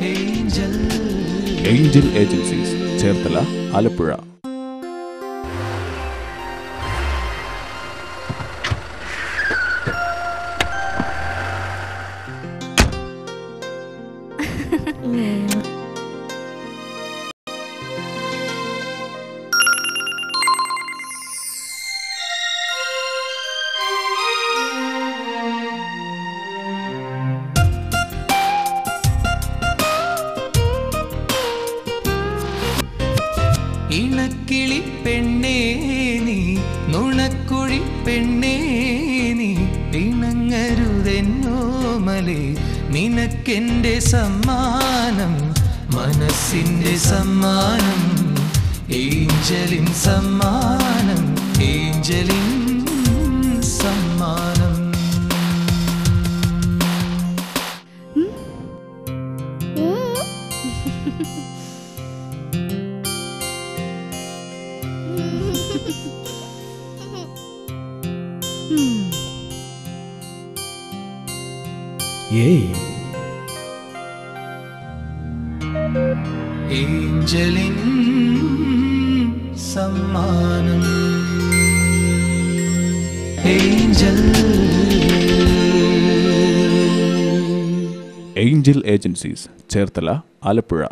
Angel Agencies Cherthala Alappuzha ഇണക്കിളി പെണ്ണേ നീ നുണക്കുഴി പെണ്ണേ നീ ഇണങ്ങരുതെന്നോമലെ നിനക്കെന്റെ സമ്മാനം മനസ്സിന്റെ സമ്മാനം ഏഞ്ചലിൻ സമ്മാനം. ഏയ് ഏഞ്ചലിൻ സമ്മാനം Angel Angel Agencies Cherthala Alappuzha